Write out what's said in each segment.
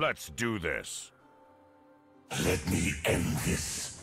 Let's do this. Let me end this.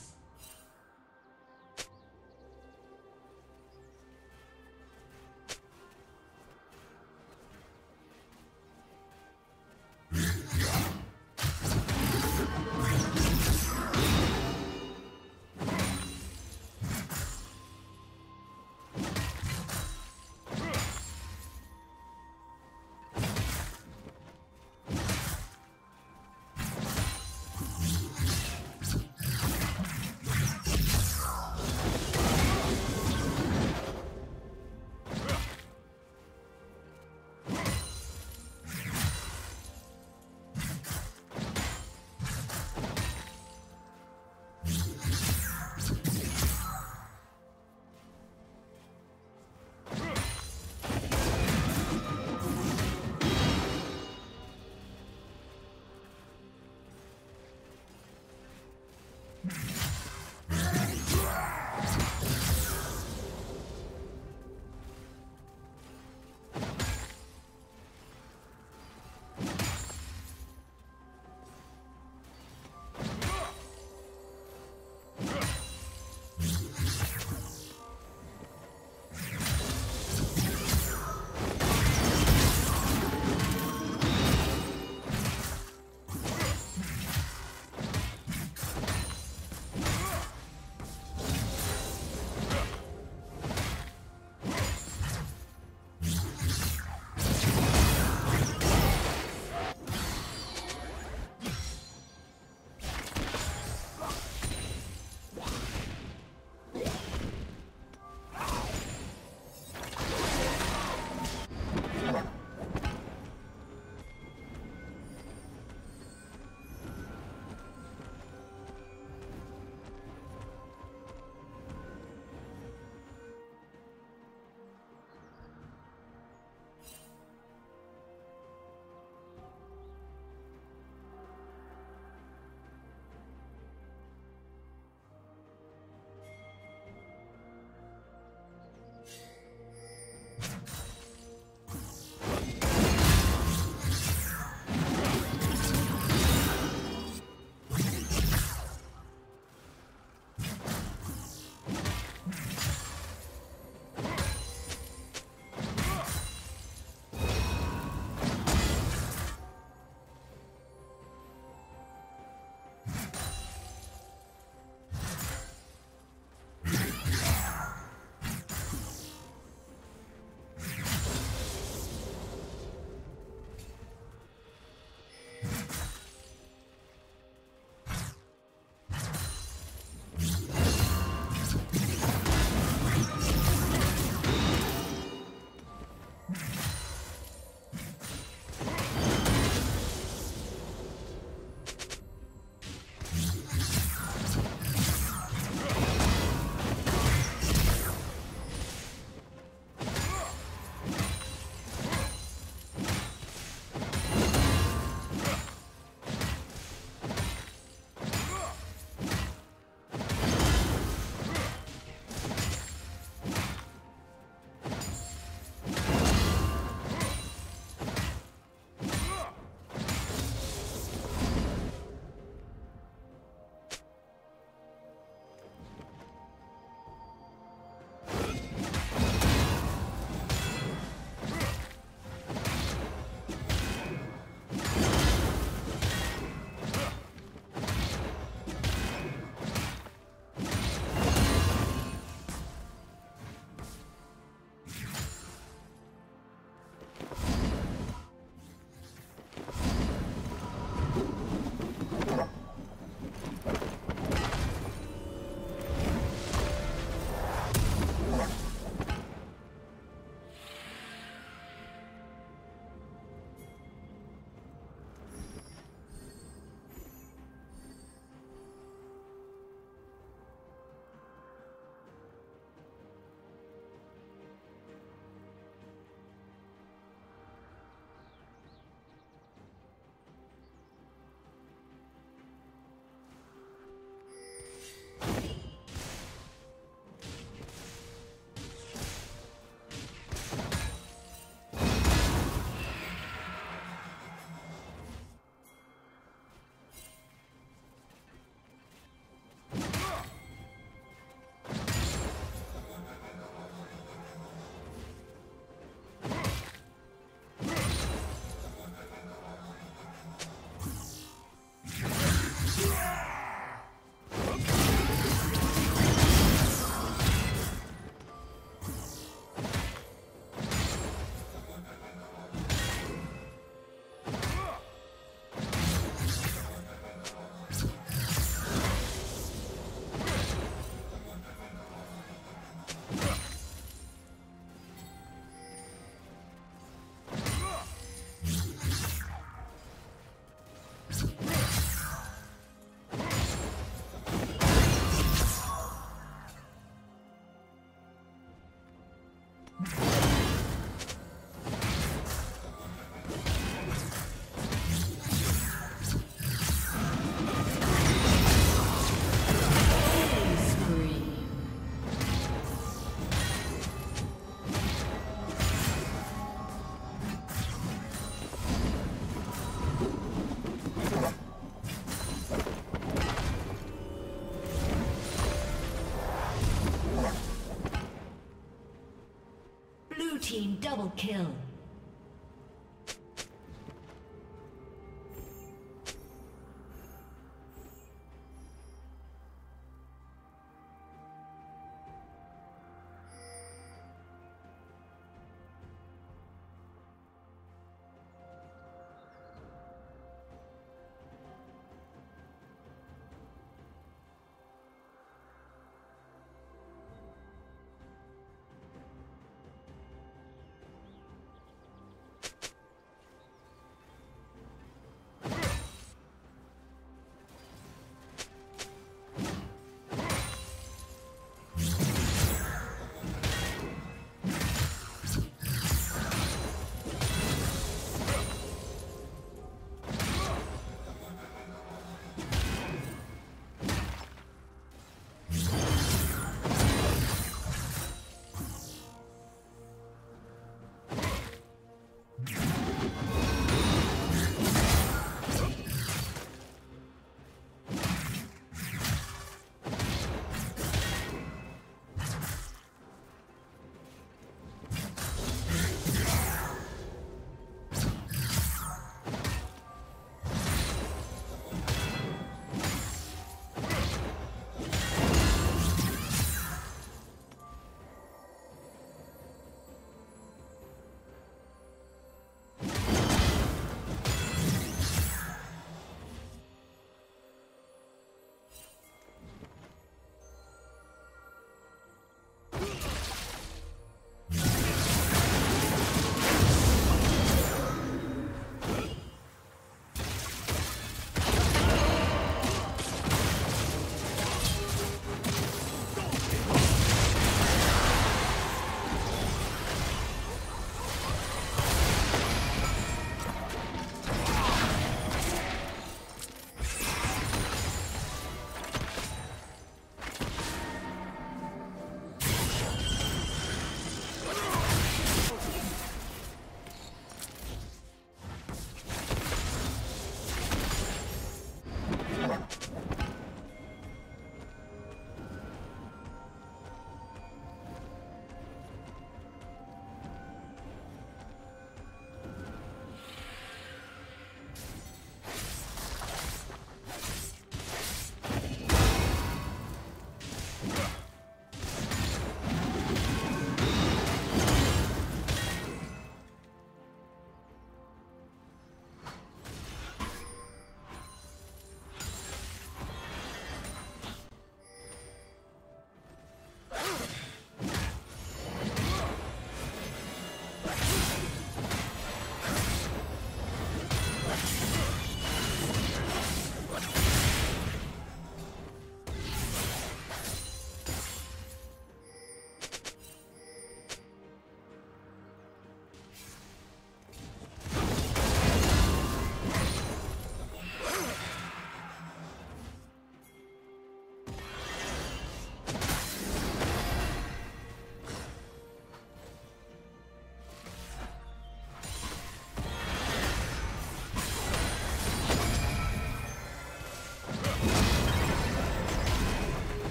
Kill.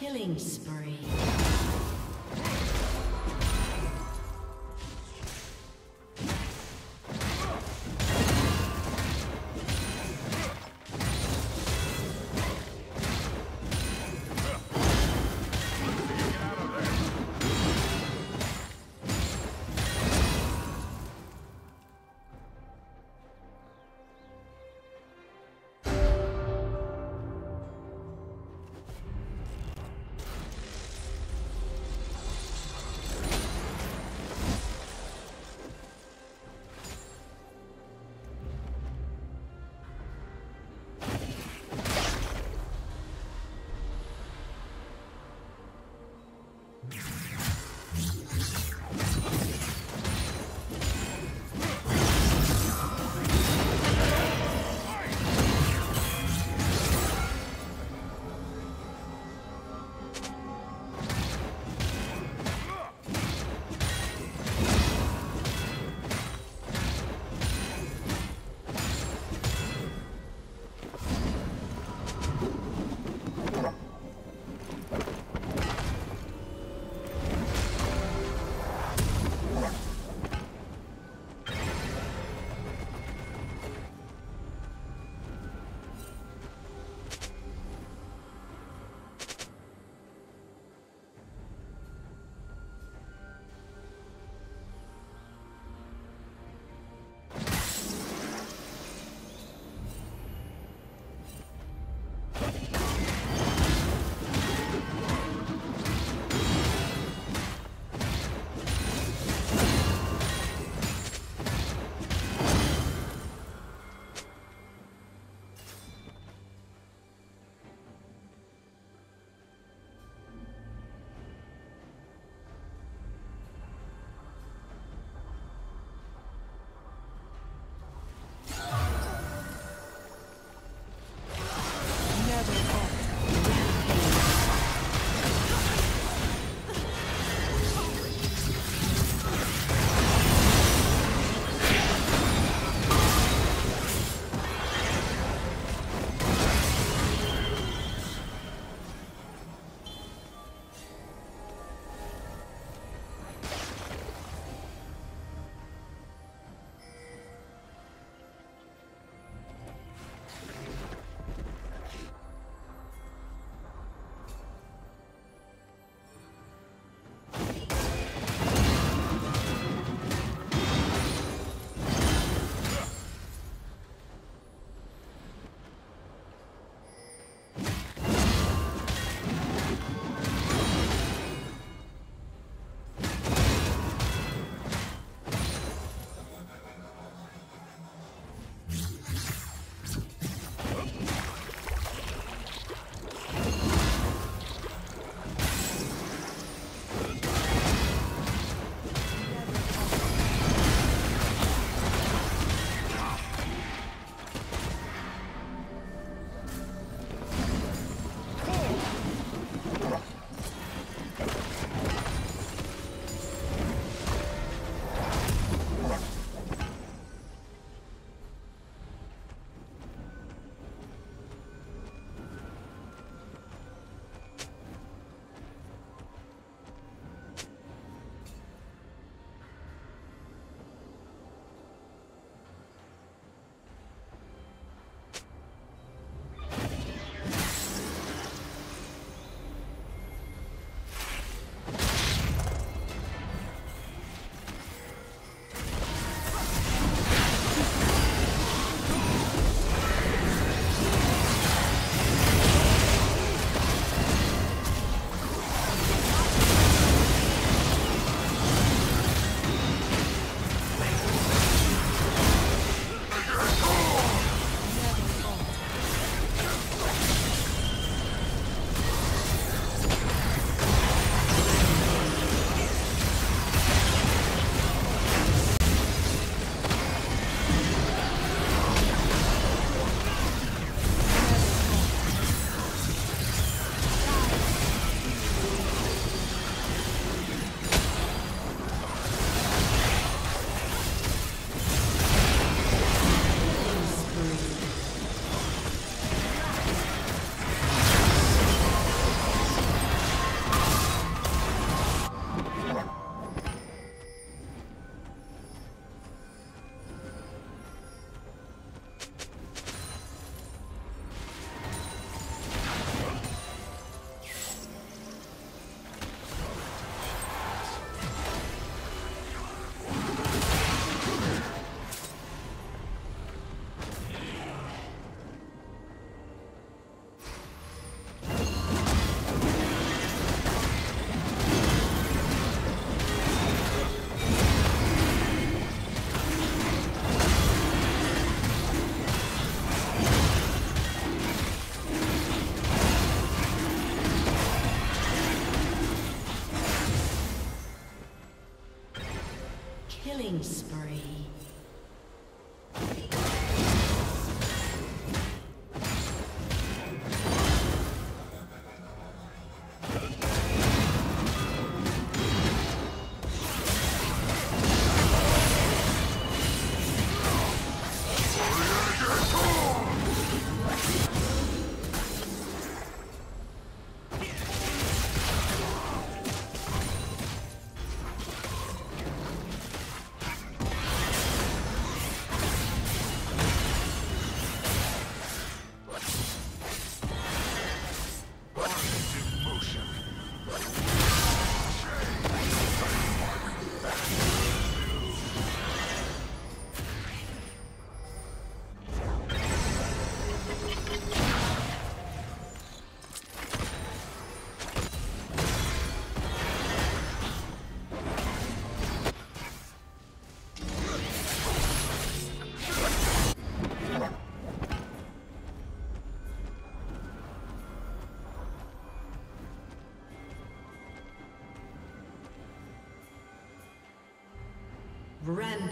Killing spree.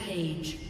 Rampage.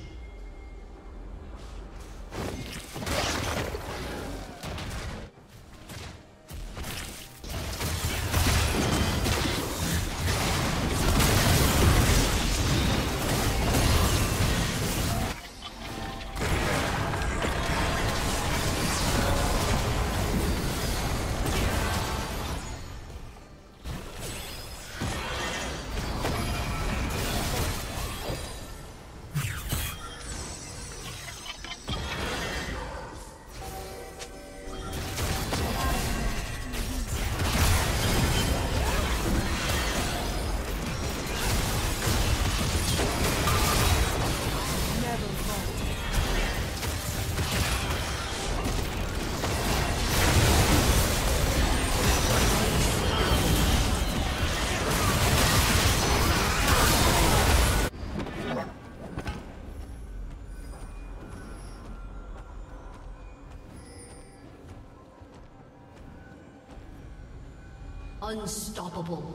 Unstoppable.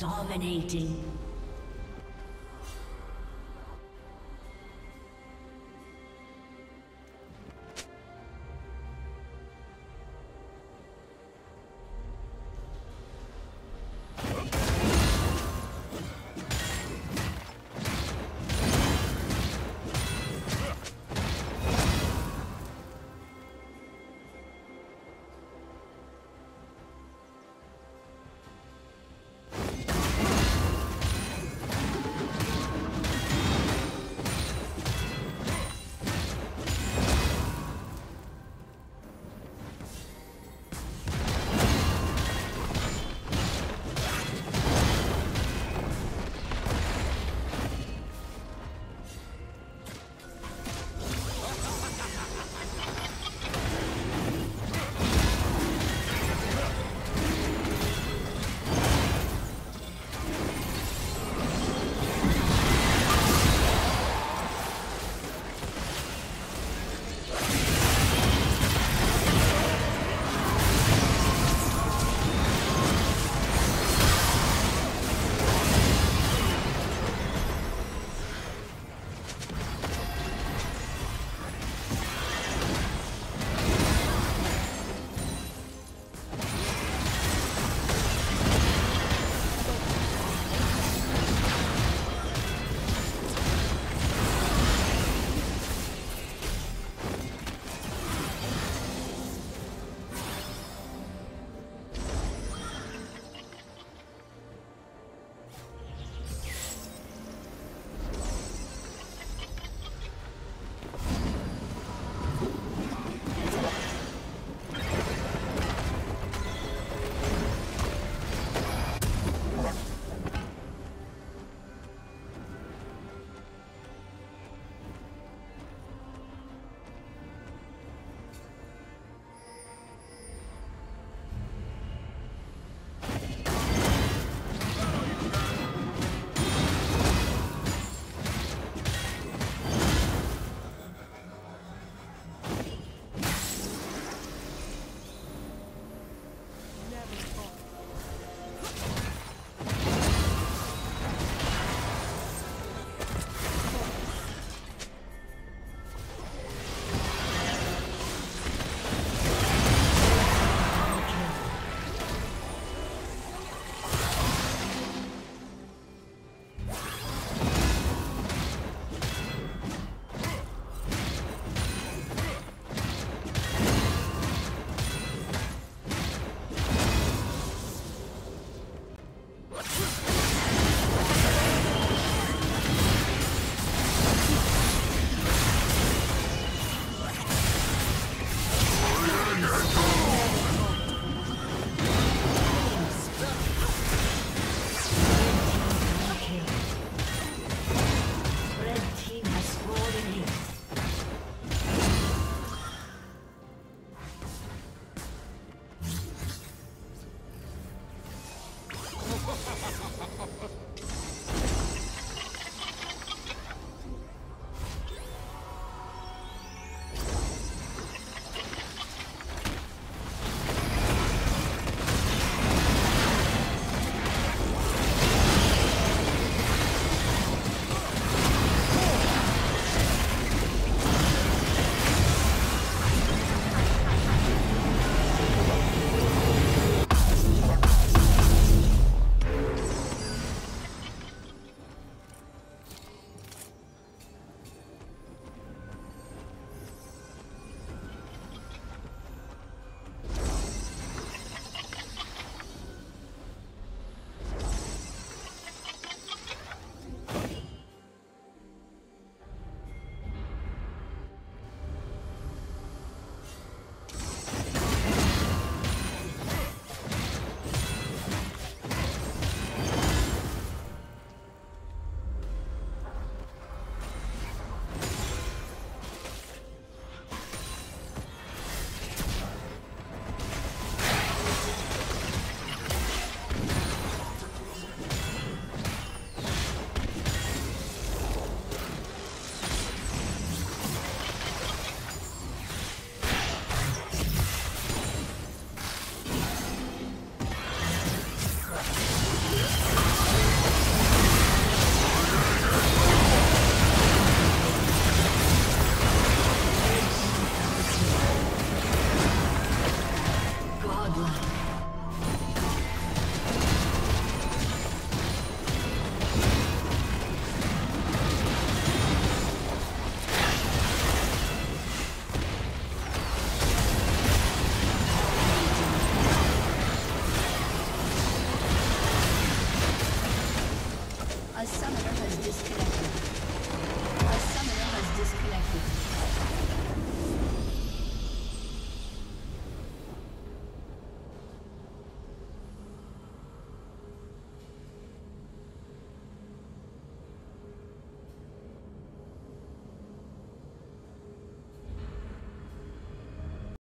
Dominating.